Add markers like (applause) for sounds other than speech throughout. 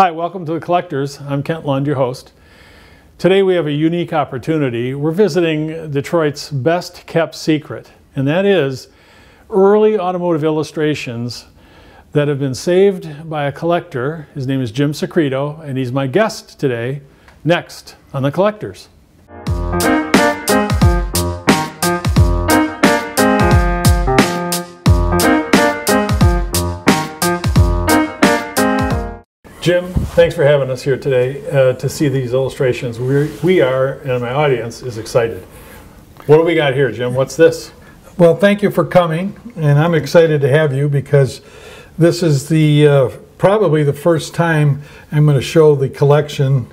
Hi, welcome to the Collectors. I'm Kent Lund, your host. Today we have a unique opportunity. We're visiting Detroit's best kept secret, and that is early automotive illustrations that have been saved by a collector. His name is Jim Secreto, and he's my guest today, next on the Collectors. Jim, thanks for having us here today uh, to see these illustrations. We're, we are, and my audience is excited. What do we got here, Jim? What's this? Well, thank you for coming, and I'm excited to have you because this is the uh, probably the first time I'm going to show the collection.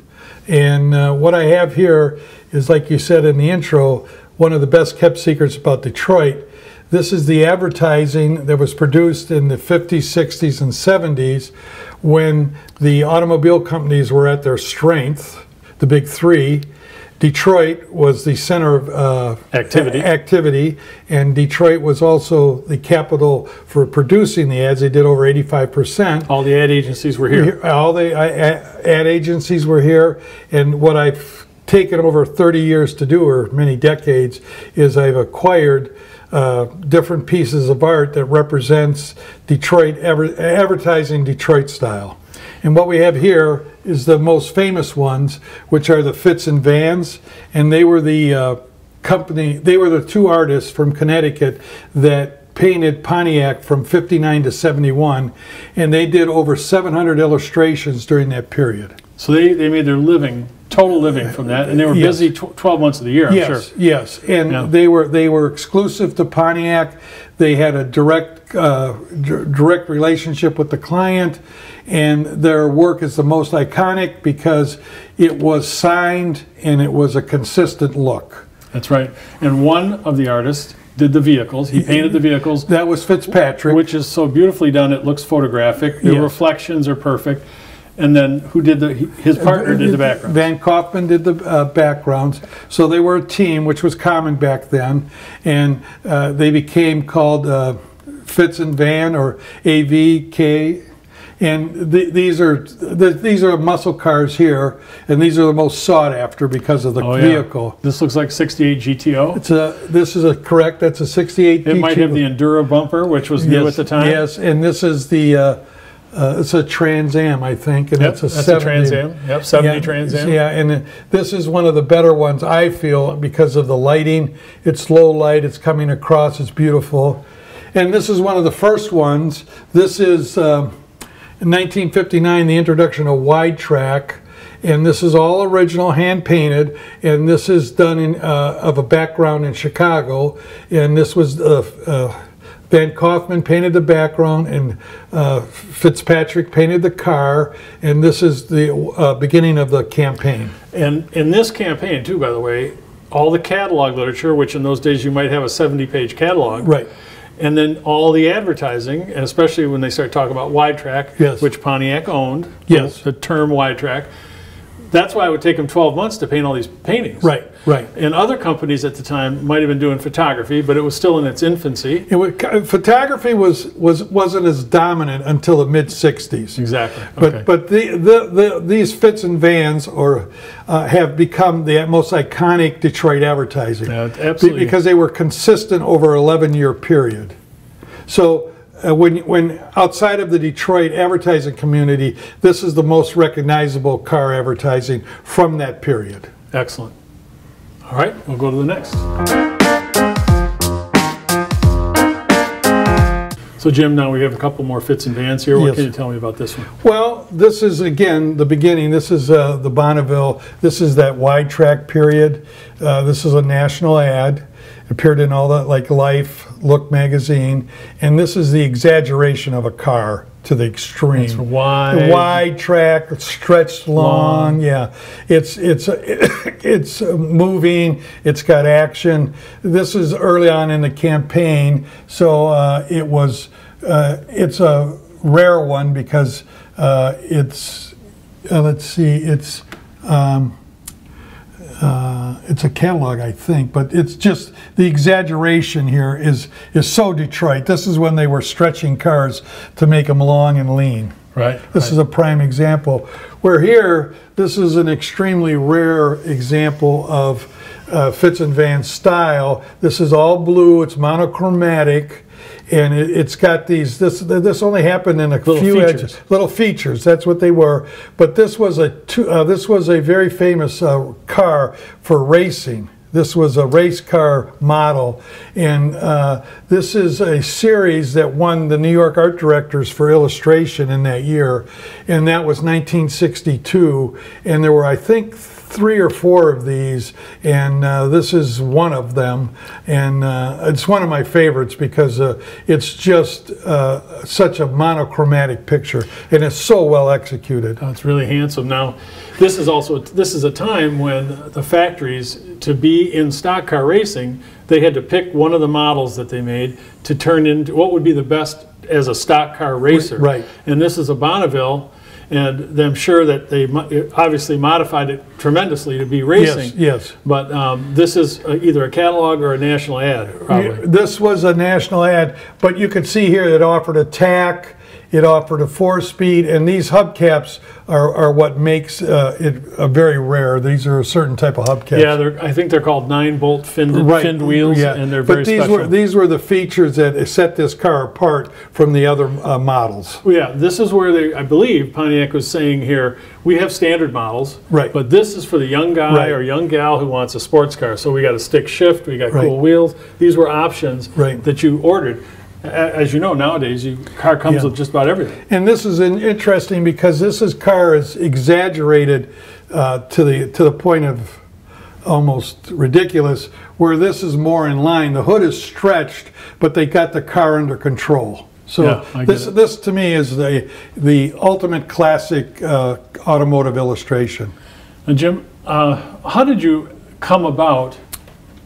And uh, what I have here is, like you said in the intro, one of the best kept secrets about Detroit. This is the advertising that was produced in the 50s, 60s, and 70s when the automobile companies were at their strength, the big three. Detroit was the center of uh, Activity. activity, and Detroit was also the capital for producing the ads. They did over 85%. All the ad agencies were here. All the uh, ad agencies were here, and what I've taken over 30 years to do, or many decades, is I've acquired uh, different pieces of art that represents Detroit adver- advertising Detroit style. And what we have here is the most famous ones, which are the Fitz and Vans, and they were the uh, company. They were the two artists from Connecticut that painted Pontiac from 59 to 71, and they did over 700 illustrations during that period. So they, they made their living, total living from that, and they were Yes. busy tw- 12 months of the year, I'm yes, sure. yes, and Yeah. they were they were exclusive to Pontiac. They had a direct uh, d- direct relationship with the client, and their work is the most iconic because it was signed and it was a consistent look. That's right. And one of the artists did the vehicles. He painted the vehicles, That was Fitzpatrick. which is so beautifully done, it looks photographic. The Yes. reflections are perfect. And then who did the, his partner did the background. Van Kaufman did the uh, backgrounds. So they were a team, which was common back then, and uh, they became called uh, Fitz and Van or AVK. And th- these are th- these are muscle cars here, and these are the most sought after because of the Oh, yeah. vehicle. This looks like 68 GTO. It's a this is a correct. That's a '68. It might have the Endura bumper, which was new at the time. Yes, and this is the uh, uh, it's a Trans Am, I think, and Yep, it's a that's 70. a Trans Am. Yep, 70 yeah, Trans Am. Yeah, and uh, this is one of the better ones I feel because of the lighting. It's low light. It's coming across. It's beautiful, and this is one of the first ones. This is um, in 1959, the introduction of wide track. And this is all original, hand painted, and this is done in uh, of a background in Chicago. And this was uh, uh, Van Kaufman painted the background, and uh, Fitzpatrick painted the car. And this is the uh, beginning of the campaign. And in this campaign, too, by the way, all the catalog literature, which in those days you might have a 70 page catalog. Right. And then all the advertising, and especially when they start talking about wide track, Yes. which Pontiac owned. Yes. The term wide track. That's why it would take them 12 months to paint all these paintings. Right. Right. And other companies at the time might have been doing photography, but it was still in its infancy. It was, photography was was wasn't as dominant until the mid '60s. Exactly. But okay. but the, the, the these Fitz and Vans or uh, have become the most iconic Detroit advertising. Be- absolutely. because they were consistent over an 11 year period. So uh, when when outside of the Detroit advertising community, this is the most recognizable car advertising from that period. Excellent. All right, we'll go to the next. So, Jim, now we have a couple more Fitz and Vans here. What Yes. can you tell me about this one? Well, this is again the beginning. This is uh, the Bonneville. This is that wide track period. Uh, this is a national ad. Appeared in all that like Life, Look magazine, and this is the exaggeration of a car to the extreme. It's wide. wide track, stretched long. Yeah, it's it's (coughs) it's moving. It's got action. This is early on in the campaign, so uh, it was. Uh, it's a rare one because uh, it's. Uh, let's see. It's. Um, uh, it's a catalog, I think, but it's just the exaggeration here is is so Detroit. This is when they were stretching cars to make them long and lean. Right. This right. is a prime example. Where here, this is an extremely rare example of uh, Fitz and Van style. This is all blue. It's monochromatic and it, has got these. This this only happened in a little few features. edges, little features. That's what they were. But this was a two, uh, this was a very famous uh, car for racing. This was a race car model, and uh, this is a series that won the New York Art Directors for illustration in that year, and that was 1962. And there were, I think, three or four of these, and uh, this is one of them. And uh, it's one of my favorites because uh, it's just uh, such a monochromatic picture, and it's so well executed. Oh, it's really handsome. Now, this is also this is a time when the factories, to be in stock car racing, they had to pick one of the models that they made to turn into what would be the best as a stock car racer. Right. And this is a Bonneville and I'm sure that they obviously modified it tremendously to be racing. Yes, yes. But um, this is either a catalog or a national ad, probably. This was a national ad, but you could see here it offered a tach, it offered a four-speed, and these hubcaps are, are what makes uh, it a very rare. These are a certain type of hubcaps. Yeah, I think they're called nine-bolt finned, right. finned wheels, yeah. and they're but very these special. Were, these were the features that set this car apart from the other uh, models. Well, yeah, this is where they, I believe Pontiac was saying here, we have standard models, right? But this is for the young guy right. or young gal who wants a sports car. So we got a stick shift, we got right. cool wheels. These were options right. that you ordered as you know nowadays, your car comes yeah. with just about everything. And this is interesting because this is car is exaggerated uh, to the to the point of almost ridiculous. Where this is more in line, the hood is stretched, but they got the car under control. So yeah, this this to me is the the ultimate classic uh, automotive illustration. And Jim, uh, how did you come about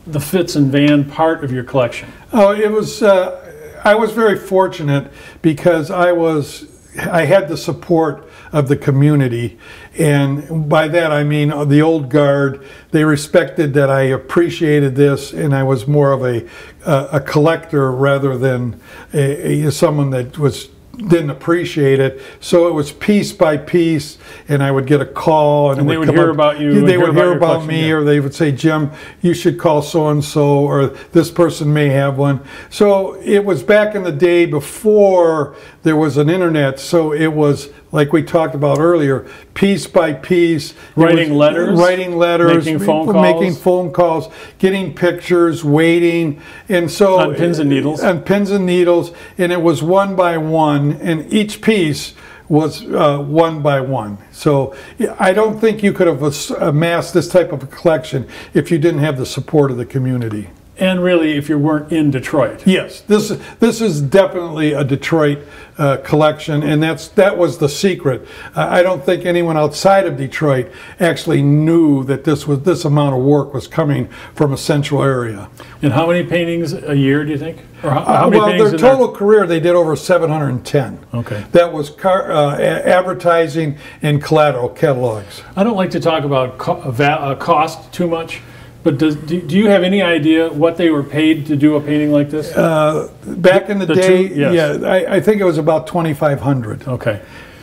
the Fitz and Van part of your collection? Oh, it was. Uh, I was very fortunate because I was I had the support of the community, and by that I mean uh, the old guard. They respected that I appreciated this, and I was more of a a collector rather than a, a, someone that was didn't appreciate it. So it was piece by piece, and I would get a call, and, and they would hear up, about you. They would hear about, about me, yeah. or they would say, "Jim, you should call so and so, or this person may have one." So it was back in the day before there was an internet. So it was like we talked about earlier, piece by piece, writing letters, writing letters, making phone calls, making phone calls, getting pictures, waiting, and so on pins and needles, on pins and needles, and it was one by one, and each piece was uh, one by one. So I don't think you could have amassed this type of a collection if you didn't have the support of the community. And really, if you weren't in Detroit. Yes, this this is definitely a Detroit uh, collection, and that's that was the secret. Uh, I don't think anyone outside of Detroit actually knew that this was this amount of work was coming from a central area. And how many paintings a year do you think? Or how, how uh, well, their total their... career they did over 710. Okay, that was car, uh, advertising and collateral catalogs. I don't like to talk about co uh, cost too much. But does, do, do you have any idea what they were paid to do a painting like this? Uh, back in the, the day, two, yes. yeah, I, I, think it was about twenty five hundred. Okay.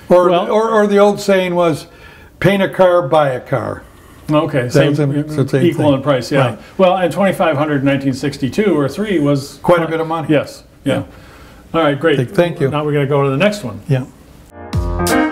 Or, well, or or the old saying was, paint a car, buy a car. Okay, same, a, same equal thing. in price, yeah. Right. Well, and twenty five hundred in nineteen sixty two or three was quite a bit of money. Yes. Yeah. yeah. All right, great. Thank you. Now we're going to go to the next one. Yeah.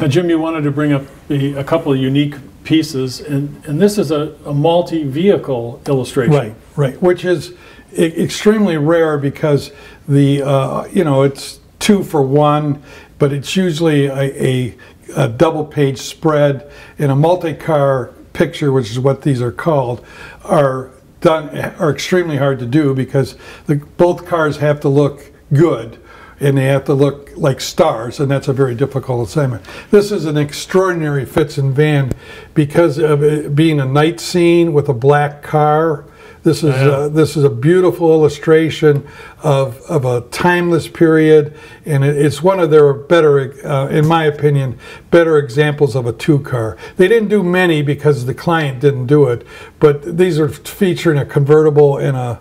Now, Jim, you wanted to bring up a, a couple of unique pieces, and, and this is a, a multi-vehicle illustration. Right, right, which is extremely rare because the, uh, you know, it's two for one, but it's usually a, a, a double page spread in a multi-car picture, which is what these are called, are done are extremely hard to do because the, both cars have to look good and they have to look like stars, and that's a very difficult assignment. This is an extraordinary Fitz and Van because of it being a night scene with a black car. This is Yeah. uh, this is a beautiful illustration of, of a timeless period, and it, it's one of their better, uh, in my opinion, better examples of a two car. They didn't do many because the client didn't do it, but these are featuring a convertible and a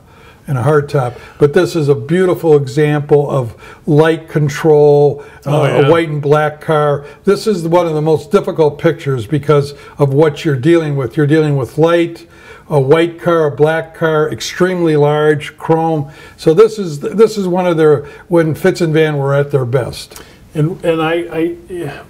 and a hardtop. But this is a beautiful example of light control, Oh, uh, yeah. a white and black car. This is one of the most difficult pictures because of what you're dealing with. You're dealing with light, a white car, a black car, extremely large, chrome. So this is this is one of their when Fitz and Van were at their best. And, and I, I,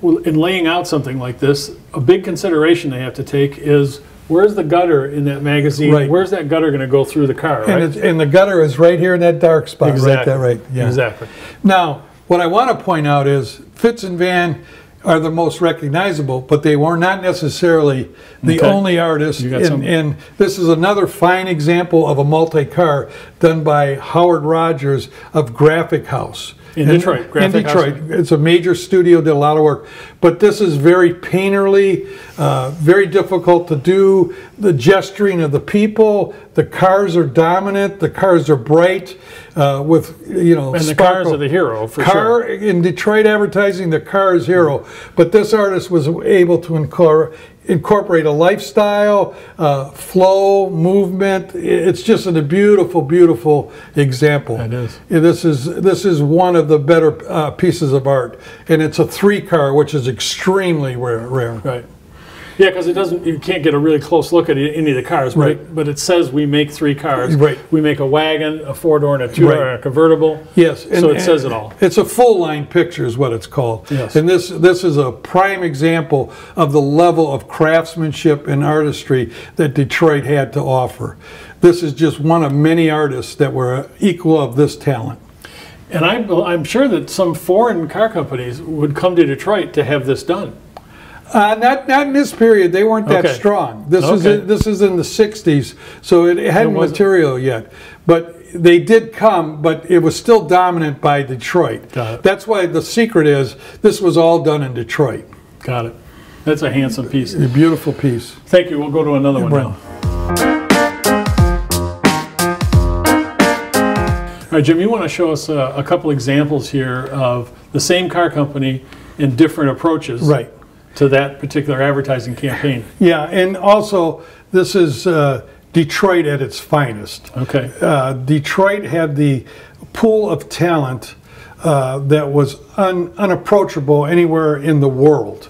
in laying out something like this, a big consideration they have to take is where's the gutter in that magazine? Right. Where's that gutter going to go through the car, right? And, it's, and the gutter is right here in that dark spot, right there, right? Yeah. Exactly. Now, what I want to point out is Fitz and Van are the most recognizable, but they were not necessarily the Okay. only artists. You got And, some- and this is another fine example of a multi-car done by Howard Rogers of Graphic House. In Detroit, in. Detroit. It's a major studio, did a lot of work. But this is very painterly, uh, very difficult to do. The gesturing of the people, the cars are dominant, the cars are bright uh, with, you know, And the cars are the hero, for car, sure. In Detroit advertising, the car is hero. But this artist was able to incor- incorporate a lifestyle, uh, flow, movement. It's just a beautiful, beautiful example. It is. This is this is one of the better uh, pieces of art, and it's a three car, which is extremely rare. rare. Right. Yeah, because it doesn't. You can't get a really close look at any of the cars, but, Right. it, but it says we make three cars. Right. We make a wagon, a four door, and a two door, Right. and a convertible. Yes, So it says it all. It's a full line picture, is what it's called. Yes. And this this is a prime example of the level of craftsmanship and artistry that Detroit had to offer. This is just one of many artists that were equal of this talent. And I'm, I'm sure that some foreign car companies would come to Detroit to have this done. Uh, not not in this period. They weren't that Okay. strong. This is Okay. this is in the '60s, so it, it hadn't It material yet. But they did come, but it was still dominant by Detroit. Got it. That's why the secret is this was all done in Detroit. Got it. That's a handsome piece. A beautiful piece. Thank you. We'll go to another one Right. now. All right, Jim, you want to show us a, a couple examples here of the same car company and different approaches Right. To that particular advertising campaign. Yeah, and also this is uh, Detroit at its finest. Okay. Uh, Detroit had the pool of talent uh, that was un- unapproachable anywhere in the world.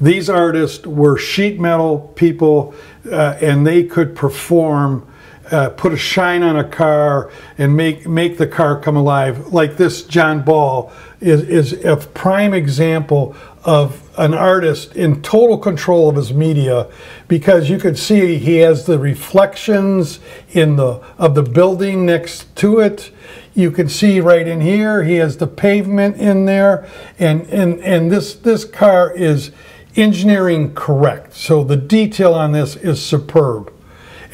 These artists were sheet metal people, uh, and they could perform, uh, put a shine on a car, and make make the car come alive. Like this, John Ball is is a prime example of an artist in total control of his media, because you could see he has the reflections in the of the building next to it. You can see right in here he has the pavement in there, and and and this this car is engineering correct. So the detail on this is superb.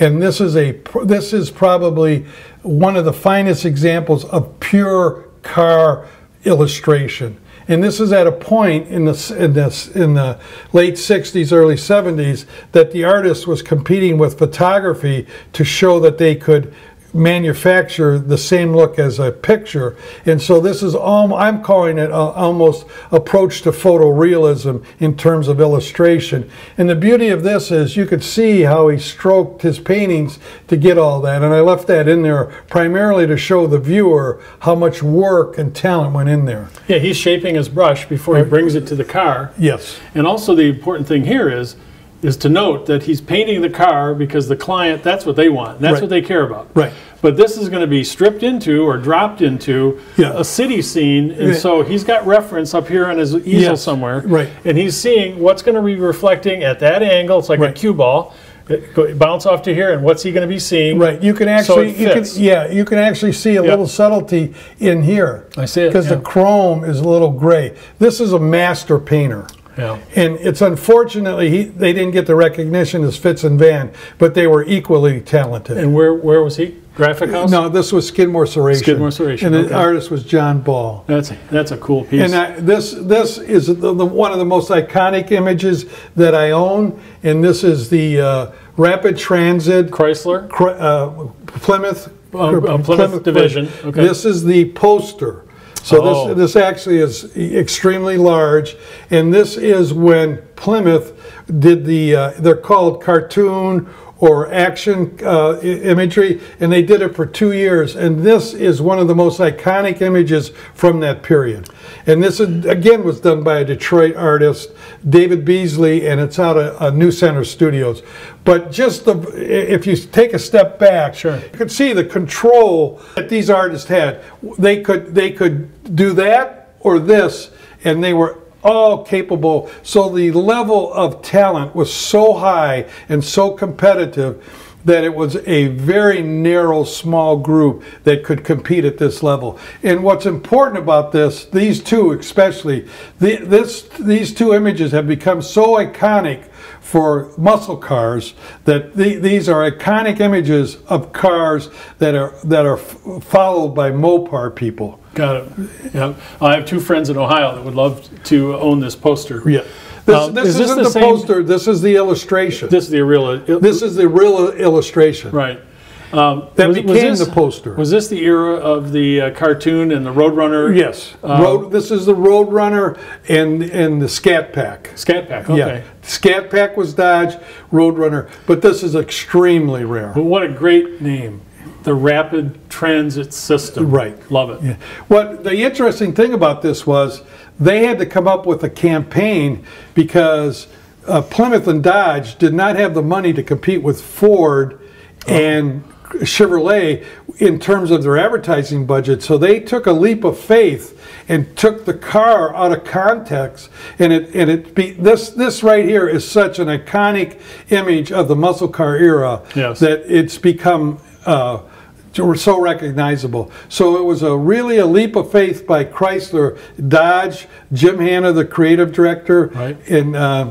And this is a this is probably one of the finest examples of pure car illustration. And this is at a point in the in this in the late 60s, early 70s that the artist was competing with photography to show that they could manufacture the same look as a picture. And so this is all I'm calling it a, almost approach to photorealism in terms of illustration. And the beauty of this is you could see how he stroked his paintings to get all that. And I left that in there primarily to show the viewer how much work and talent went in there. Yeah, he's shaping his brush before he brings it to the car. Yes. And also the important thing here is is to note that he's painting the car because the client that's what they want. That's Right. what they care about. Right. But this is going to be stripped into or dropped into Yeah. a city scene, and Yeah. so he's got reference up here on his easel Yes, somewhere, right. And he's seeing what's going to be reflecting at that angle. It's like a Right. cue ball. It bounce off to here, and what's he going to be seeing? Right. You can actually, it you can, yeah, you can actually see a Yep. little subtlety in here. I see it, Because yeah. the chrome is a little gray. This is a master painter. Yeah. And it's unfortunately he, they didn't get the recognition as Fitz and Van, but they were equally talented. And where where was he? Graphic House. no, this was Skidmore Sahratian. Skidmore Sahratian, And the artist was John Ball. That's that's a cool piece. And I, this this is the, the, one of the most iconic images that I own, and this is the uh, Rapid Transit Chrysler. Uh, Plymouth, Uh, uh, Plymouth Division, okay. This is the poster. So Oh. this this actually is extremely large, and this is when Plymouth did the. Uh, they're called cartoon or action uh, imagery, and they did it for two years. And this is one of the most iconic images from that period. And this is, again was done by a Detroit artist, David Beasley, and it's out of uh, New Center Studios. But just the if you take a step back, Sure. you could see the control that these artists had. They could they could do that or this, and they were all capable. So the level of talent was so high and so competitive that it was a very narrow, small group that could compete at this level. And what's important about this, these two especially, the, this, these two images have become so iconic for muscle cars that the, these are iconic images of cars that are that are followed by Mopar people. Got it. Yeah. I have two friends in Ohio that would love to own this poster. Yeah. This, Um, this is isn't the the, poster. This is the illustration. This is the real. It, This is the real illustration. right. Um, That was- was became this- the poster. Was this the era of the uh, cartoon and the Roadrunner? Yes. Uh, Road, this is the Roadrunner and and the Scat Pack. Scat Pack. Okay. Yeah. Scat Pack was Dodge, Roadrunner, but this is extremely rare. But what a great name. The Rapid Transit System. Right. Love it. Yeah. What the interesting thing about this was they had to come up with a campaign because uh, Plymouth and Dodge did not have the money to compete with Ford and Chevrolet in terms of their advertising budget. So they took a leap of faith and took the car out of context. And it and it be this this right here is such an iconic image of the muscle car era Yes. that it's become. Uh, were so recognizable. So it was a really a leap of faith by Chrysler, Dodge, Jim Hanna, the creative director, Right. and uh,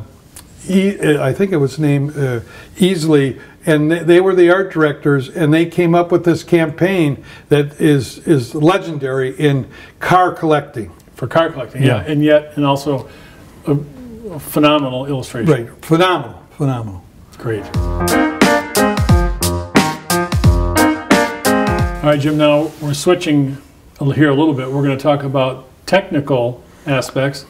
e, I think it was named uh, Easley, and they, they were the art directors, and they came up with this campaign that is is legendary in car collecting. For car collecting. Yeah. Yeah. And yet, and also a, a phenomenal illustration. Right, phenomenal, phenomenal. Great. All right, Jim, now we're switching here a little bit. We're going to talk about technical aspects.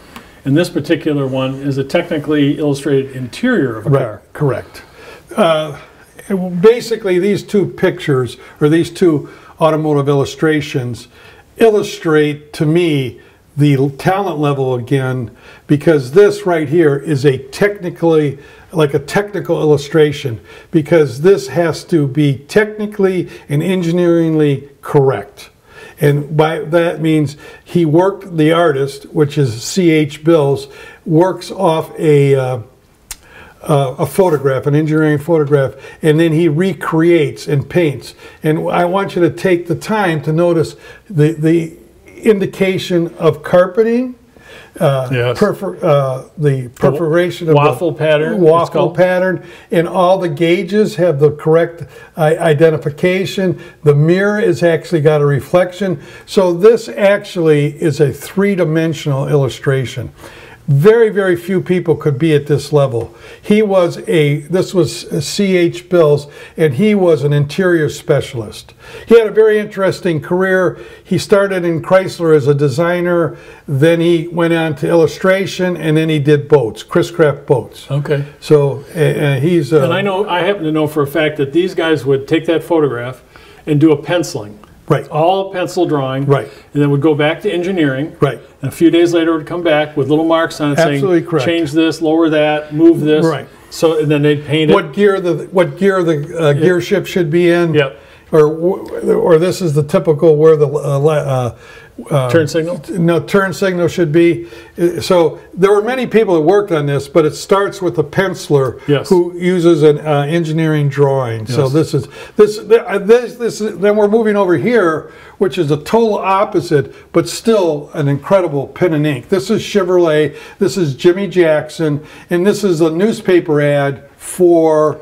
And this particular one is a technically illustrated interior of a car. correct. Uh, basically, these two pictures or these two automotive illustrations illustrate to me the talent level again because this right here is a technically like a technical illustration because this has to be technically and engineeringly correct and by that means he worked the artist which is C.H. Bills works off a uh, uh, a photograph, an engineering photograph, and then he recreates and paints. And I want you to take the time to notice the, the indication of carpeting, uh, Yes. perfor- uh, the perforation of waffle the pattern, waffle pattern, and all the gauges have the correct uh, identification. The mirror is actually got a reflection. So this actually is a three-dimensional illustration. Very, very few people could be at this level. He was a, this was C.H. Bills, and he was an interior specialist. He had a very interesting career. He started in Chrysler as a designer, then he went on to illustration, and then he did boats, Chris Craft boats. Okay. So uh, he's. Uh, And I know, I happen to know for a fact that these guys would take that photograph and do a penciling. Right. All pencil drawing. Right. And then would go back to engineering. Right. And a few days later would come back with little marks on it Absolutely saying, correct. change this, lower that, move this. Right. So, and then they'd paint it. What gear the what gear the uh, gear shift should be in? Yep. Or or this is the typical where the uh, uh, uh, Turn signal? no turn signal should be. Uh, So there were many people that worked on this, but it starts with a penciler Yes. who uses an uh, engineering drawing. So this is this uh, this this. Then we're moving over here, which is a total opposite, but still an incredible pen and ink. This is Chevrolet. This is Jimmy Jackson, and this is a newspaper ad for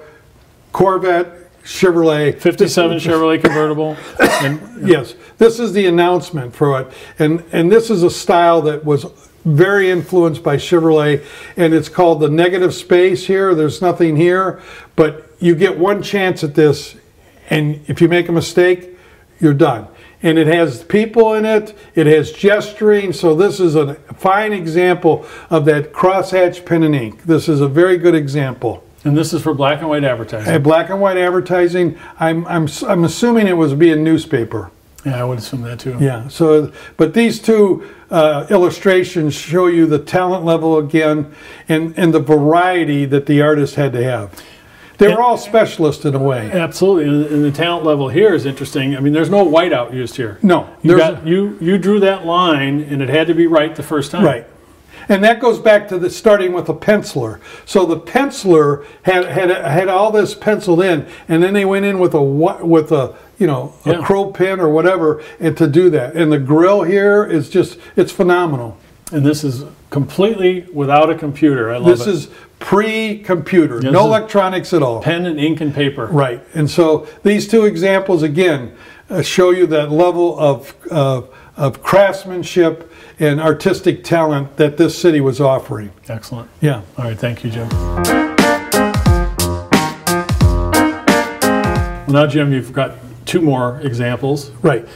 Corvette. Chevrolet 57 Chevrolet (laughs) convertible. And Yes, this is the announcement for it, and and this is a style that was very influenced by Chevrolet, and it's called the negative space here. There's nothing here, but you get one chance at this, and if you make a mistake, you're done. And it has people in it. It has gesturing. So this is a fine example of that crosshatch pen and ink. This is a very good example. And this is for black and white advertising. Uh, black and white advertising. I'm I'm I'm assuming it was being newspaper. Yeah, I would assume that too. Yeah, so, but these two uh, illustrations show you the talent level again and, and the variety that the artist had to have. They were all specialists in a way. Absolutely, and, the talent level here is interesting. I mean, there's no whiteout used here. No, you got you you drew that line, and it had to be right the first time. Right. And that goes back to the starting with a penciler. So the penciler had had had all this penciled in, and then they went in with a with a you know a Yeah. crow pin or whatever, and to do that. And the grill here is just it's phenomenal. And this is completely without a computer. I love This it. is pre-computer, no electronics at all. pen and ink and paper. Right, and so these two examples again uh, show you that level of, uh, of craftsmanship and artistic talent that this city was offering. Excellent. Yeah. All right, thank you, Jim. Well, now, Jim, you've got two more examples. Right.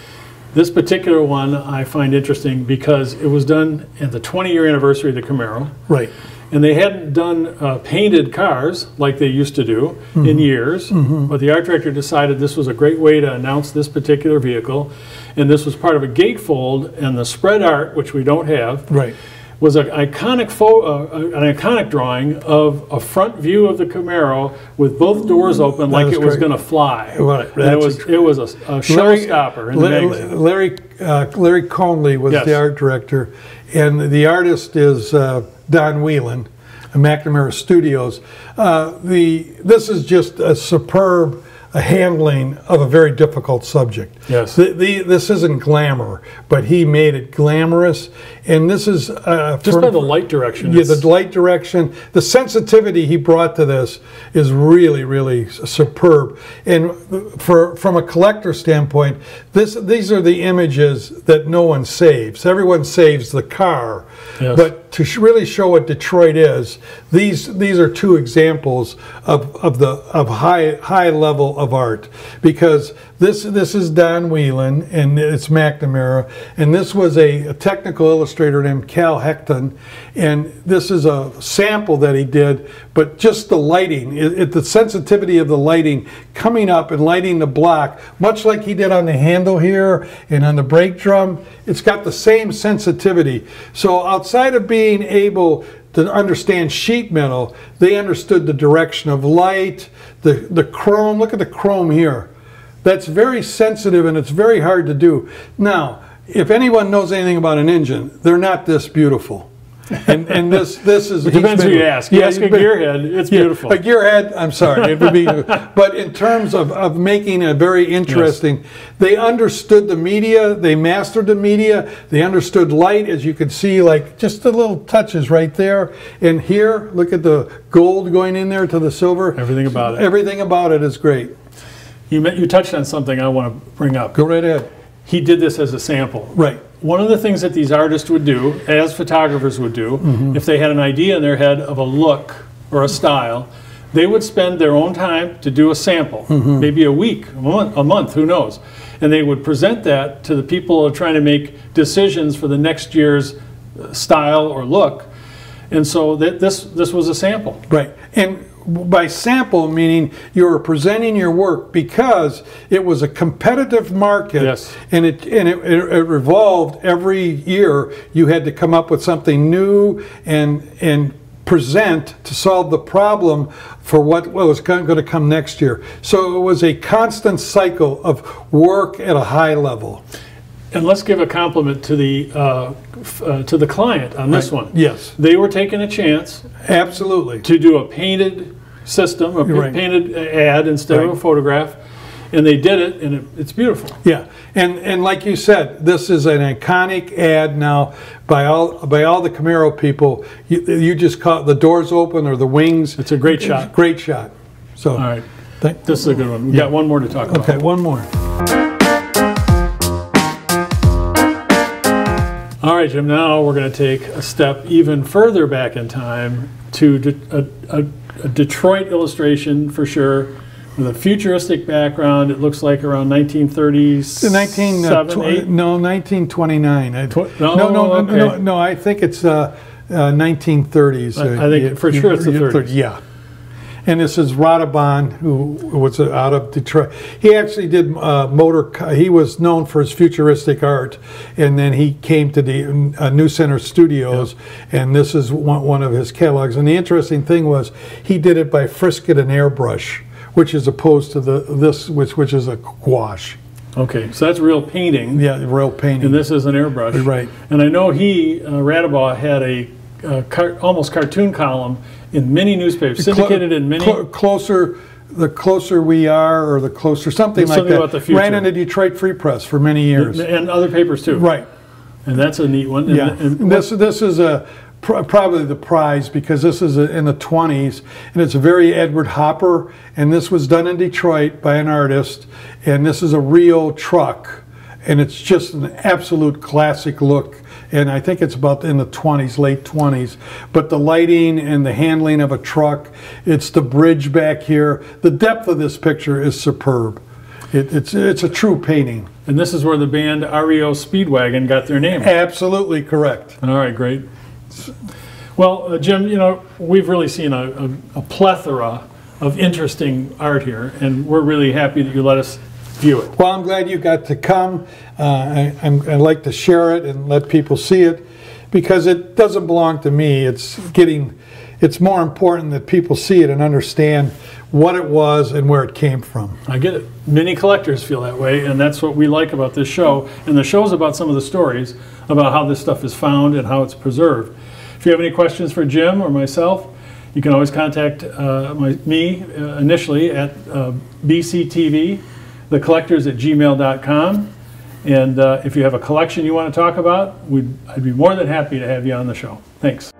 This particular one I find interesting because it was done at the 20 year anniversary of the Camaro. Right. And they hadn't done uh, painted cars like they used to do in years, but the art director decided this was a great way to announce this particular vehicle. And this was part of a gatefold, and the spread art, which we don't have, Right. Was an iconic pho- uh, an iconic drawing of a front view of the Camaro with both doors open, like is it was going to fly. Right, it was it was a, a showstopper in the Larry. Larry, uh, Larry Conley was Yes. the art director, and the artist is uh, Don Whelan, McNamara Studios. Uh, the this is just a superb uh, handling of a very difficult subject. Yes. The, the, this isn't glamour, but he made it glamorous, and this is uh, Just by the light direction. yeah, the light direction, the sensitivity he brought to this is really, really superb. And for from a collector standpoint, this these are the images that no one saves. Everyone saves the car, Yes. but to sh- really show what Detroit is, these these are two examples of, of the of high high level of art. Because this this is Don Whelan and it's McNamara and this was a, a technical illustrator named Cal Hecton and this is a sample that he did but just the lighting it, it- the sensitivity of the lighting coming up and lighting the block much like he did on the handle here and on the brake drum it's got the same sensitivity. So outside of being able to understand sheet metal, they understood the direction of light, the, the chrome. Look at the chrome here. That's very sensitive and it's very hard to do. Now, if anyone knows anything about an engine, they're not this beautiful. And, and this this is (laughs) It depends who you ask. You ask a gearhead, it's yeah, beautiful. A gearhead, I'm sorry, it would be, (laughs) but in terms of, of making it very interesting, they understood the media, they mastered the media, they understood light, as you can see, like just the little touches right there. And here, look at the gold going in there to the silver. Everything about it. Everything about it is great. You, met, you touched on something I want to bring up. Go right ahead. He did this as a sample. Right. One of the things that these artists would do, as photographers would do, Mm-hmm. if they had an idea in their head of a look or a style, they would spend their own time to do a sample, Mm-hmm. maybe a week, a month, a month, who knows. And they would present that to the people who are trying to make decisions for the next year's style or look. And so that this this was a sample. Right. And by sample, meaning you were presenting your work because it was a competitive market Yes. and it and it, it, it revolved every year. You had to come up with something new and and present to solve the problem for what, what was going to come next year. So it was a constant cycle of work at a high level. And let's give a compliment to the, uh, uh, to the client on this one. Yes, They were taking a chance absolutely. to do a painted system, a Right. painted ad instead of a photograph, and they did it, and it, it's beautiful. Yeah, and and like you said, this is an iconic ad now by all by all the Camaro people. You, you just caught the doors open or the wings. It's a great shot. Great shot. So, All right, thank- this is a good one. We got one more to talk about. okay, one more. All right, Jim. Now we're going to take a step even further back in time to de- a, a, a Detroit illustration for sure, with a futuristic background. It looks like around 1930s. The 19, uh, tw- no, 1929. I- no, no, no, no, okay. no, no, I think it's uh, uh, 1930s. I- I think for sure it's the yeah, 30s. Yeah. And this is Radebaugh, who was out of Detroit. He actually did uh, motor. He was known for his futuristic art, and then he came to the uh, New Center Studios, and this is one, one of his catalogs. And the interesting thing was, he did it by frisket and airbrush, which is opposed to the this, which which is a gouache. Okay, so that's real painting. Yeah, real painting. And this is an airbrush. Right. And I know he, uh, Radebaugh, had a, uh car- almost cartoon column in many newspapers, syndicated in many. Clo- closer, the closer we are, or the closer something like something that. about the future. Ran in the Detroit Free Press for many years. and other papers too. Right. And that's a neat one. And, Yeah. and this this is a pr- probably the prize because this is a, in the 20s and it's a very Edward Hopper and this was done in Detroit by an artist and this is a real truck and it's just an absolute classic look and I think it's about in the 20s late 20s but the lighting and the handling of a truck it's the bridge back here. The depth of this picture is superb. It, it's it's a true painting. And this is where the band REO Speedwagon got their name. absolutely correct. All right, great. Well, uh, Jim, you know, we've really seen a, a, a plethora of interesting art here, and we're really happy that you let us view it. Well, I'm glad you got to come. Uh, I, I'm, I like to share it and let people see it because it doesn't belong to me. It's getting, it's more important that people see it and understand what it was and where it came from. I get it. Many collectors feel that way, and that's what we like about this show. And the show's about some of the stories about how this stuff is found and how it's preserved. If you have any questions for Jim or myself, you can always contact uh, my, me uh, initially at uh, BCTV, the collectors at gmail.com. And uh, if you have a collection you want to talk about, I'd be more than happy to have you on the show. Thanks.